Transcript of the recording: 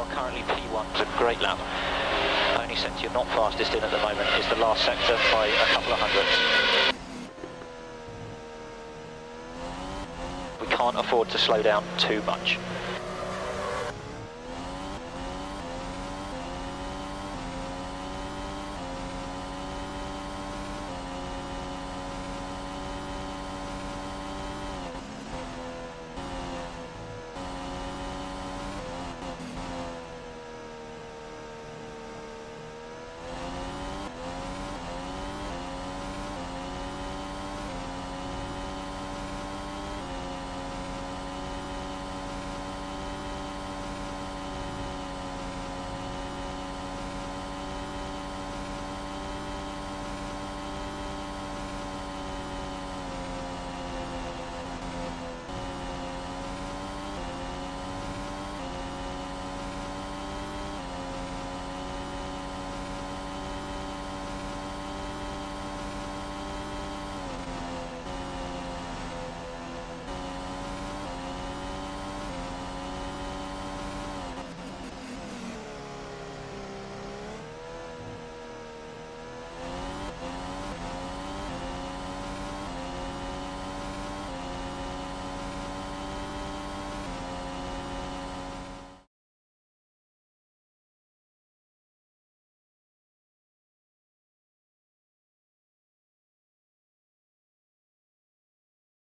are currently P1 to great lap. Only sector you're not fastest in at the moment is the last sector by a couple of hundredths. We can't afford to slow down too much.